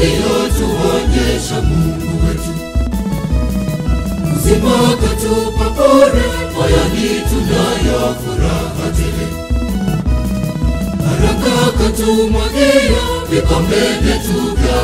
aliyotuonyesha Mungu wetu. Uzima katupa bure, moyoni tunayo furaha tele. Baraka katumwagia, vikombe vyetu vya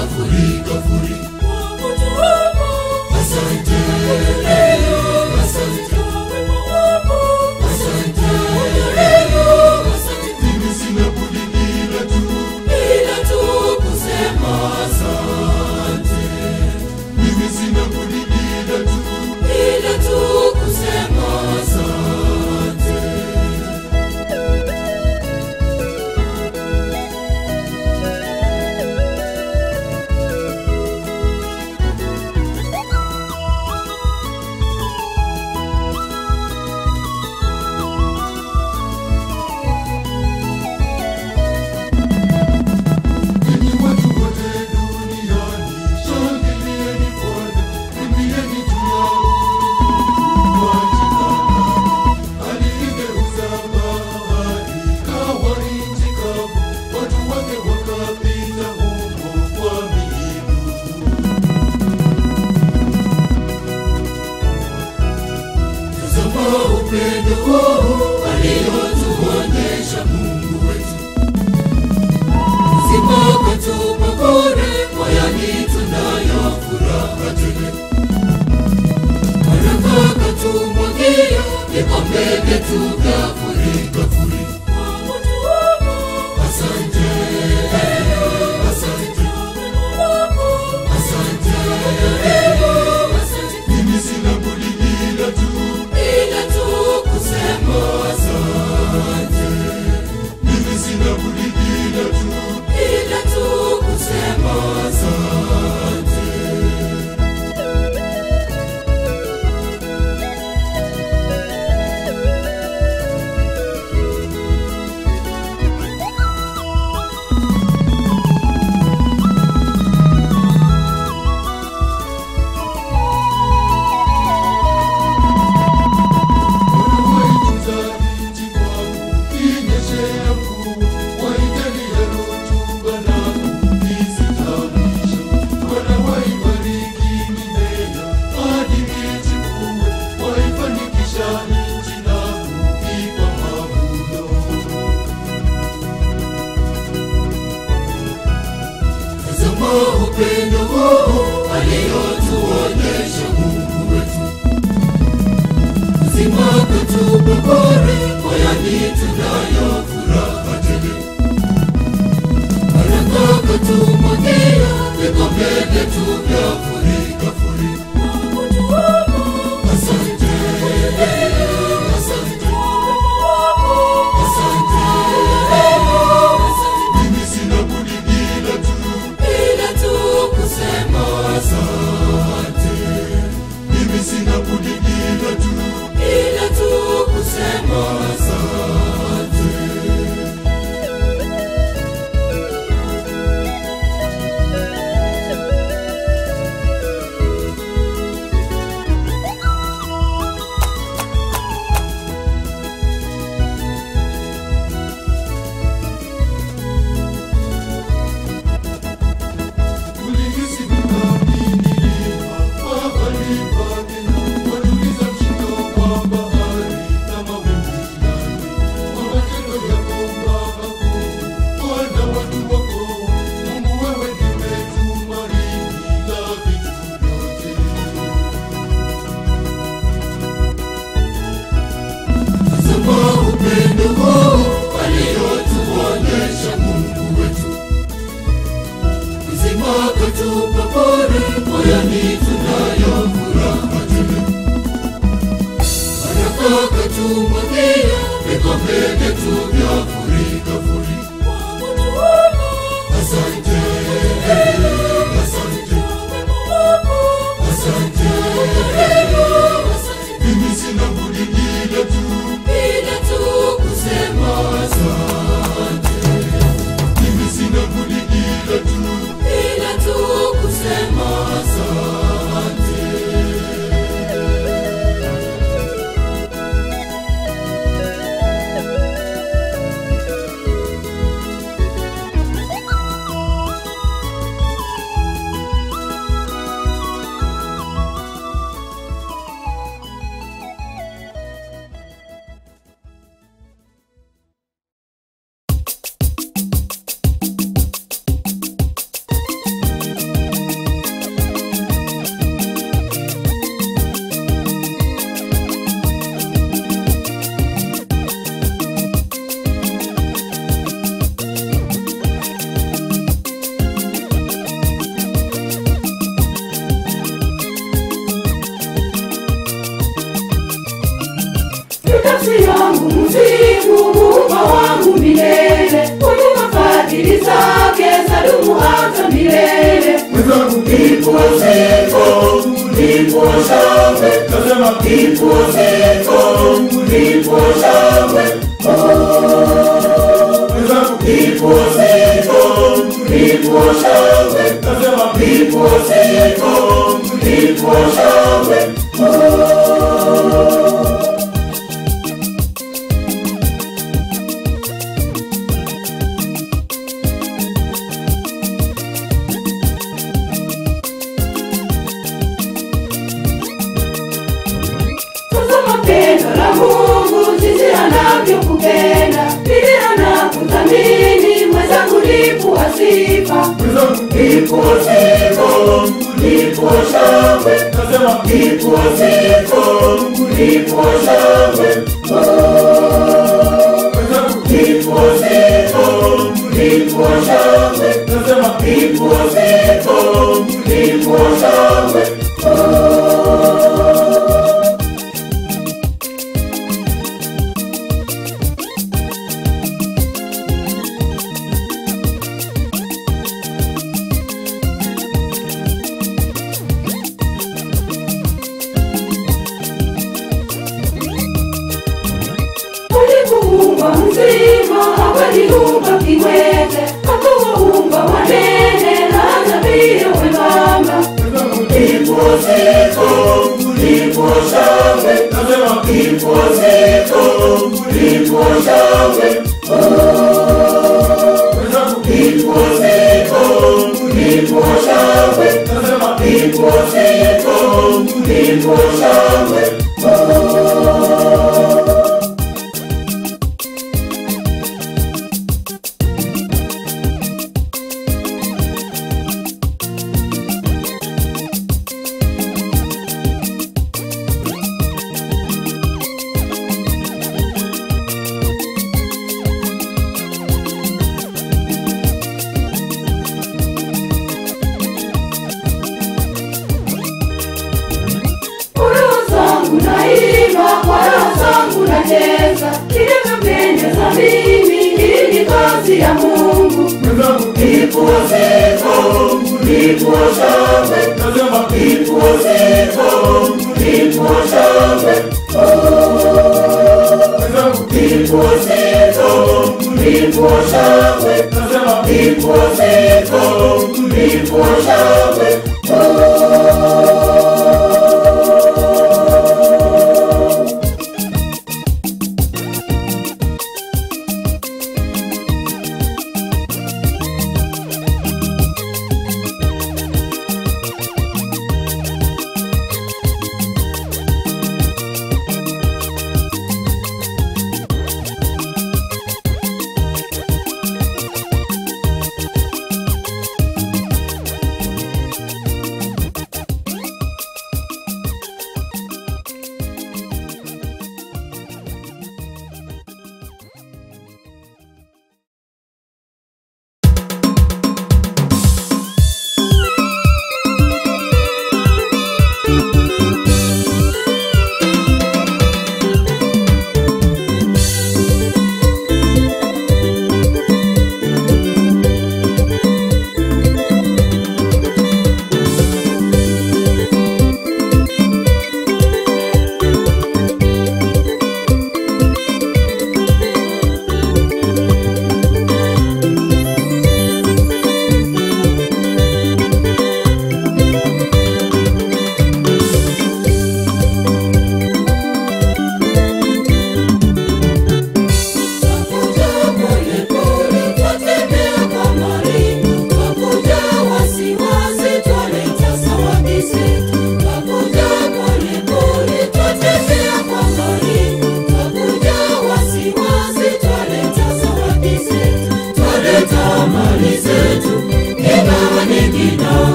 safari, oya ni tunayo furaha tele. Wanatoka tumwagia vikombe vyetu vyafurika furika. Asante. Ndipo zipo, ndipo zawe, oh. Imposhawe, Imposhawe, Imposhawe,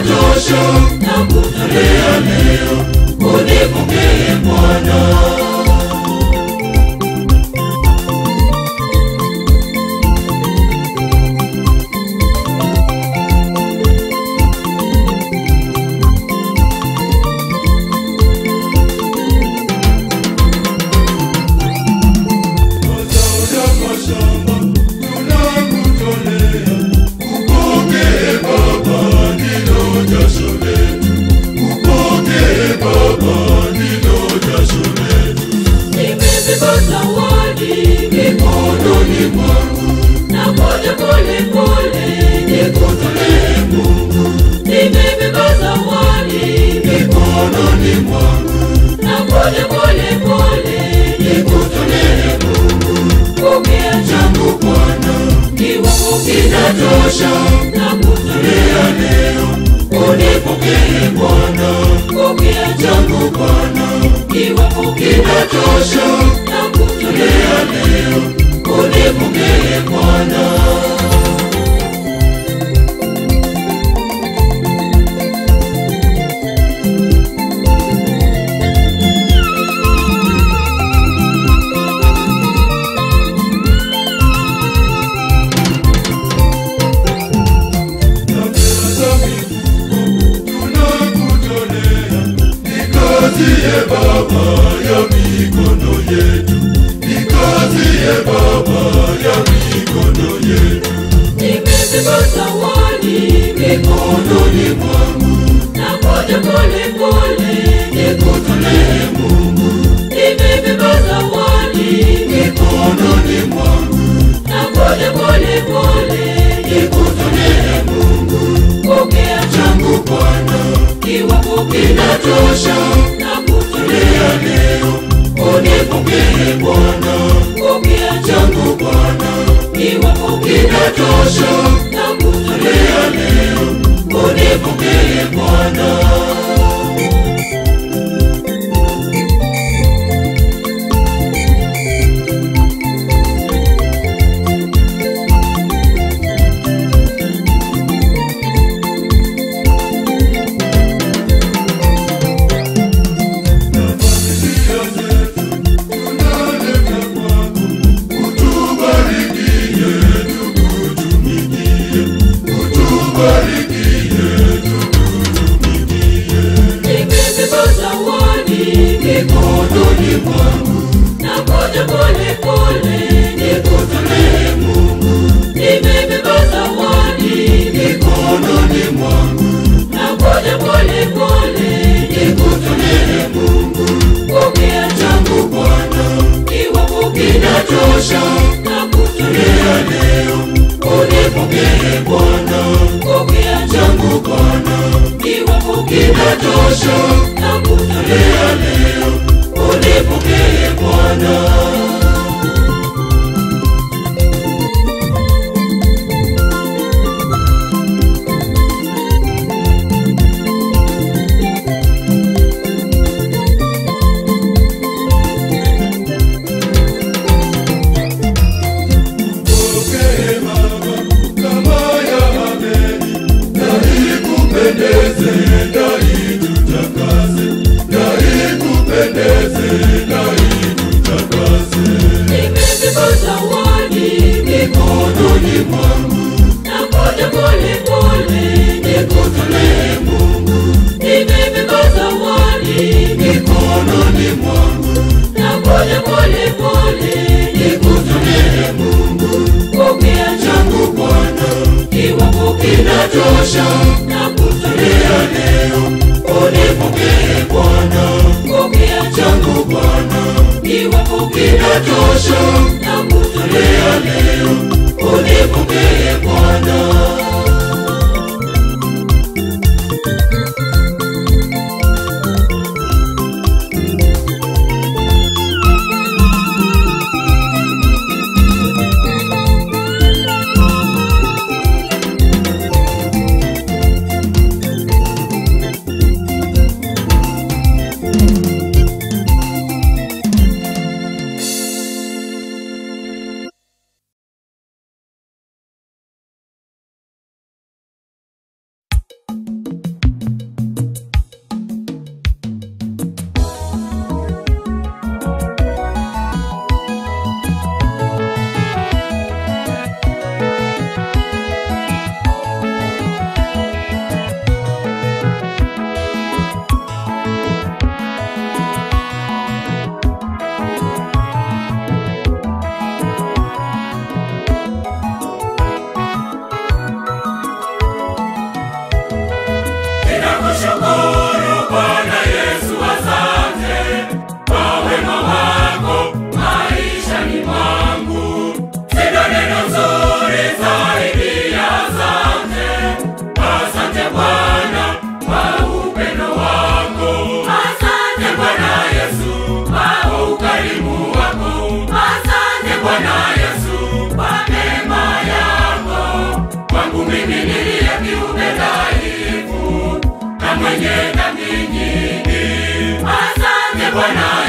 Joshu, Nabuta Leone. kutosha na kuzulia leo, unipokee Bwana, pokea changu Bwana, kiwatosha yako inatosha na kutolea leo. Unipokehe Bwana. Pokea changu Bwana inatosha na kutolea leo. Unipokehe Bwana. Yatosha na kutulia leo, unipokee Bwana, kwa kuja Bwana, kimetosha inatosha, inatosha. Buena.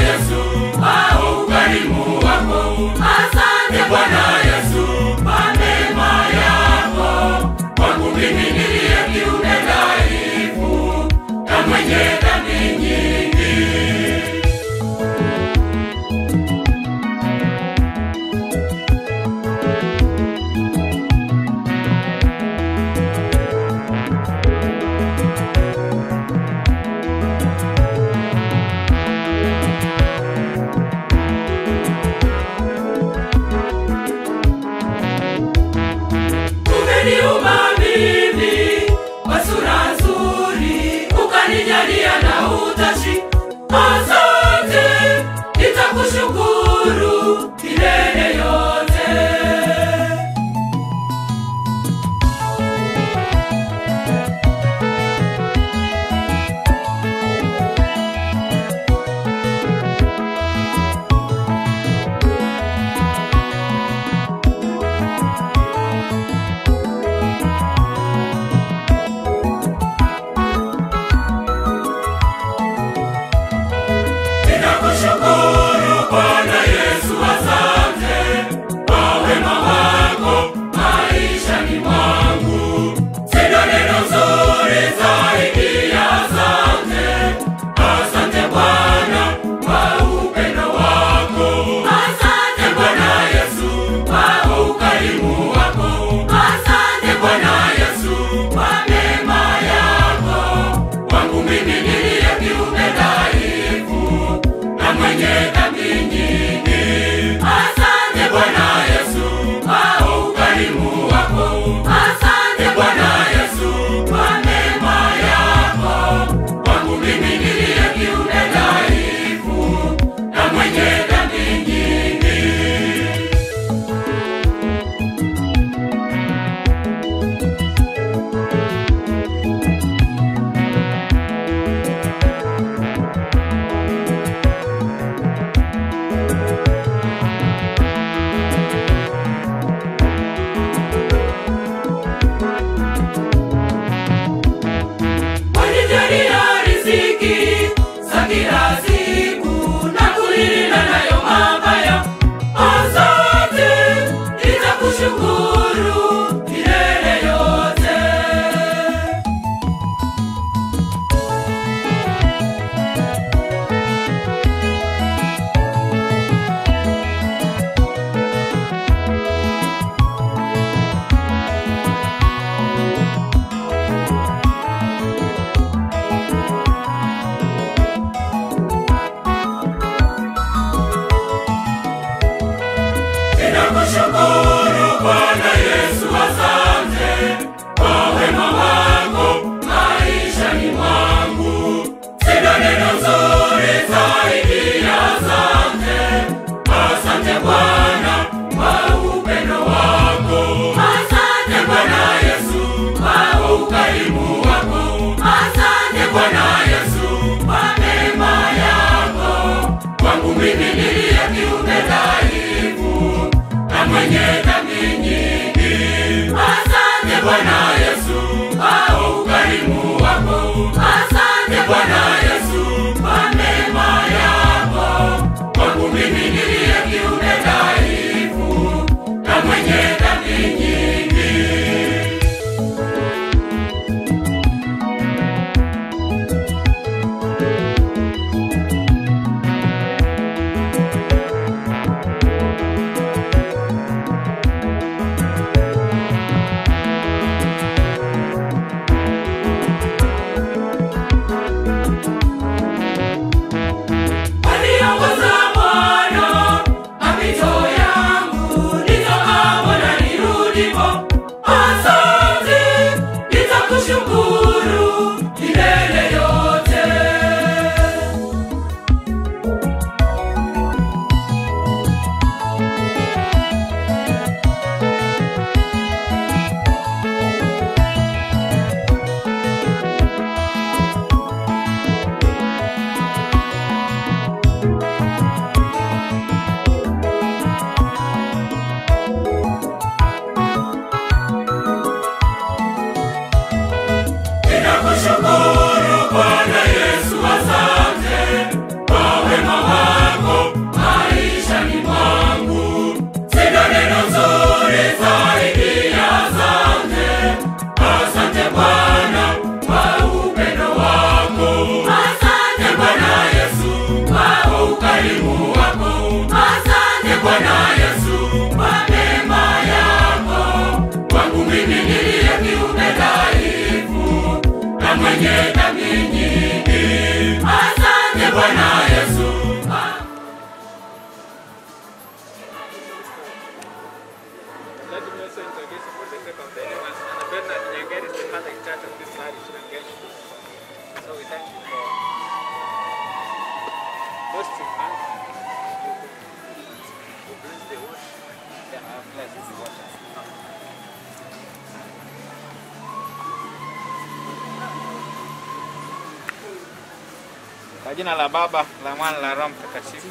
Kwa jina la Baba, la Mwana, la Roho Mtakatifu.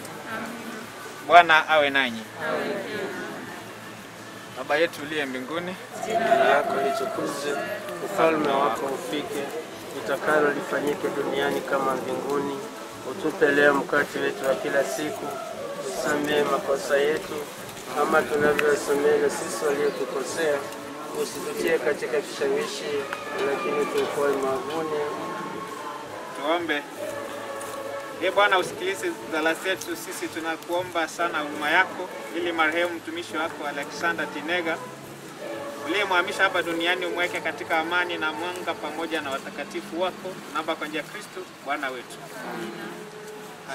Bwana awe nanyi. Baba yetu uliye mbinguni, Jina lako litukuzwe, ufalme wako ufike, utakalo lifanyike duniani kama mbinguni. Utupe leo mkate wetu wa kila siku, usamehe makosa yetu kama tunavyosamehe na sisi waliotukosea, usitutie katika kishawishi, lakini tuokoe maovuni. tuombe. Ee Bwana, usikilize sala zetu. Sisi tunakuomba sana huruma yako, ili marehemu mtumishi wako Alexander Tinega uliyemhamisha hapa duniani umweke katika amani na mwanga pamoja na watakatifu wako, naomba kwa njia Kristo Bwana wetu.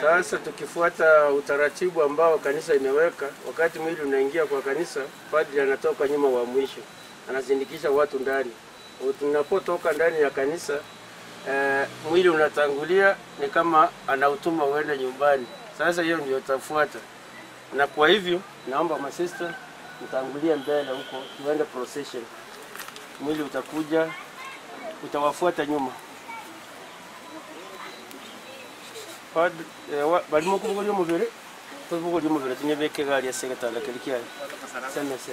Sasa tukifuata utaratibu ambao kanisa imeweka, wakati mwili unaingia kwa kanisa, padri anatoka nyuma wa mwisho, anazindikisha watu ndani. Tunapotoka ndani ya kanisa eh, mwili unatangulia, ni kama anautuma uende nyumbani. Sasa hiyo ndio tafuata, na kwa hivyo naomba masista mtangulie mbele huko, tuende procession. Mwili utakuja, utawafuata nyuma. Padri, eh, barimo kuvuga ry'umubiri tuvuga ry'umubiri tunyebeke gari kiaye semese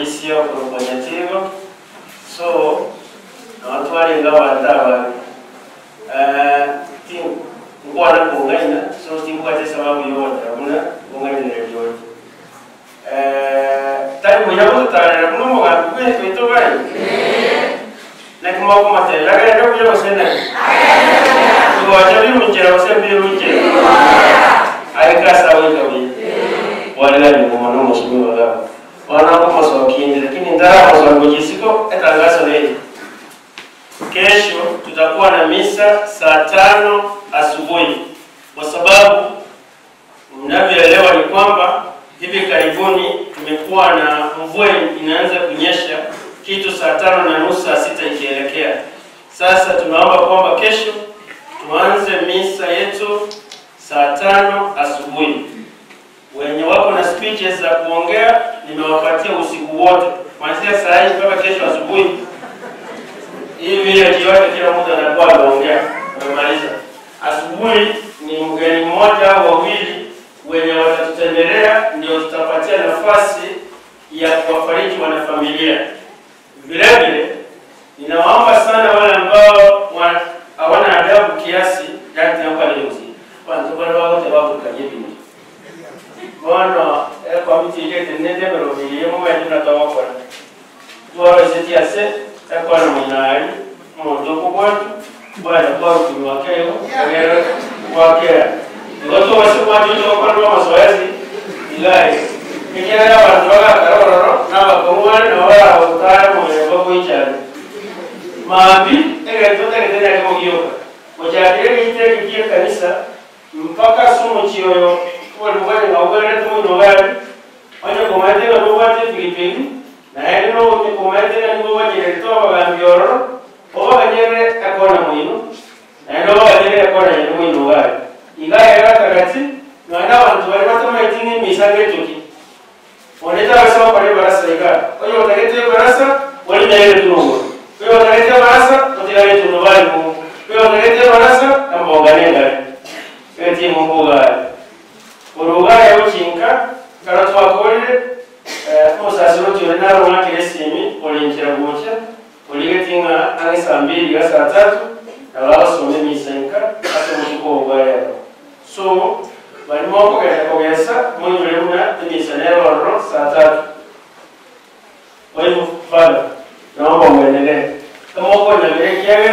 yo kurwanya tigo so nawatwali nga wandaba eh timu ngwana so tinkwate sababu yote abuna kunganyira yote eh kuya kutarira kuno mo ga kwe kwito bari na kuma kuma te la ga ndo kuya wasena so wacha bi mujera wase bi mujera ai ka sawa kabi wala ni kuma no musubi wala wana kuma so kindi lakini ndara so ngojisiko etangazo leo Kesho tutakuwa na misa saa tano asubuhi, kwa sababu mnavyoelewa ni kwamba hivi karibuni tumekuwa na mvua inaanza kunyesha kitu saa tano na nusu saa sita ikielekea. Sasa tunaomba kwamba kesho tuanze misa yetu saa tano asubuhi. Wenye wako na speeches za kuongea nimewapatia usiku wote. Kuanzia saa hii mpaka kesho asubuhi. Hii vile jioni kila mtu anakuwa ameongea amemaliza. Asubuhi ni mgeni mmoja au wawili wenye watatutembelea, ndio tutapatia nafasi ya kuwafariji wanafamilia. vilevile vile ninawaomba sana wale ambao wa- hawana adabu kiasi yani hapa leo wote wantu bali mono e komiti je te ne de bro mi ye mo me na. To ko na duoro se ti ase e ko na mi na ai mo do ko ko ba na ko ku wa ke yo ke ro wa ke ngo to wa se wa ju to ko ro ma so ya si ilai ke ke na wa ro ga ka ro ro na ba ko wa no wa o kanisa mpaka sumo olùkọ́ni ọ̀gbẹ́rẹ́ tó nù wáyé ọ̀nyẹ́ kòmáyé náà ló wáyé fìlìpìn nàá yẹn náà ọ̀nyẹ́ kòmáyé náà ló wáyé tó ọ̀bà bìọ̀rọ̀ ọ̀bà bàjẹ́rẹ́ ẹ̀kọ́ nà mọ̀ inú nàá yẹn lọ́wọ́ bàjẹ́rẹ́ ẹ̀kọ́ nà yẹn nù wáyé ìgbà yẹn rà kàkàtì nàá yẹn náà wà tó wáyé wọ́n tó máa ti ní mìsàgé tòkì wanaita wasema kwa nini barasa ika kwa hiyo wakalete barasa walina ile tunongo kwa hiyo wakalete barasa watila ile tunobali kwa hiyo wakalete barasa na mboga nenga kwa hiyo timu mboga urugali yabukinka kala twakolere omusasiro tyoli narumwakira esimi olinkira bukya oligetinga ange saa mbili ga saa tatu naba basoma emisenka obugale abo so balimo okugenda kogesa munyule muna emisa nerororo saa tatu oimufaga nomba mwendelee kamokonyagire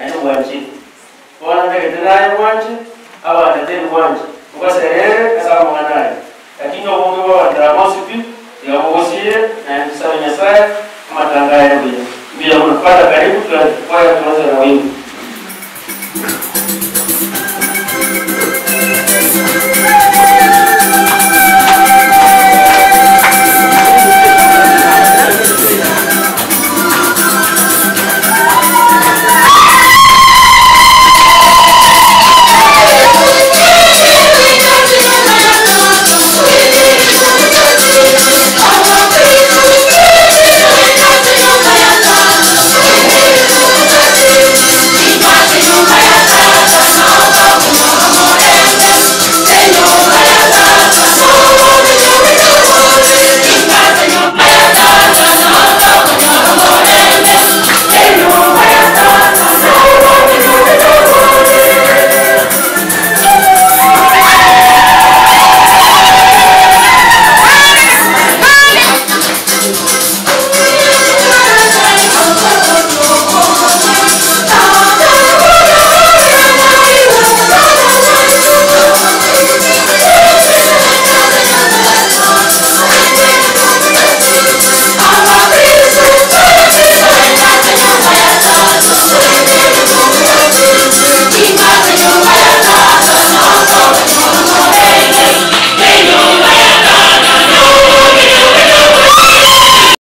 Yaani ane wanji wana ndege ndinaye wanji aba ndege wanji ukase ee asa mwanadamu lakini ubongo wa ndamo sipi ya ubosiye na msao nyasaye matanga yangu bila unapata karibu kwa kwa tunaweza na wingi